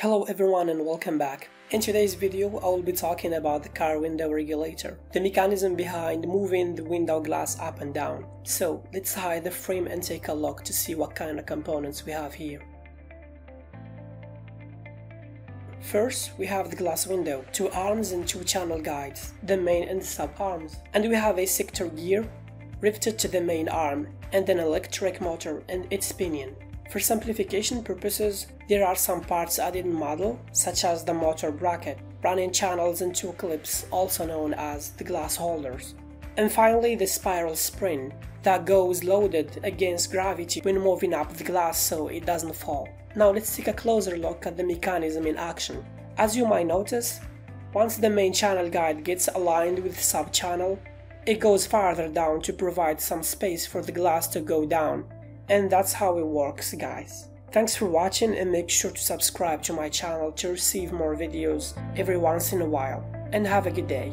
Hello everyone and welcome back. In today's video I will be talking about the car window regulator, the mechanism behind moving the window glass up and down. So let's hide the frame and take a look to see what kind of components we have here. First, we have the glass window, two arms and two channel guides, the main and sub arms. And we have a sector gear riveted to the main arm and an electric motor and its pinion. For simplification purposes, there are some parts added in model, such as the motor bracket, running channels and two clips, also known as the glass holders. And finally, the spiral spring that goes loaded against gravity when moving up the glass so it doesn't fall. Now let's take a closer look at the mechanism in action. As you might notice, once the main channel guide gets aligned with the sub-channel, it goes farther down to provide some space for the glass to go down and that's how it works guys. Thanks for watching and make sure to subscribe to my channel to receive more videos every once in a while and have a good day.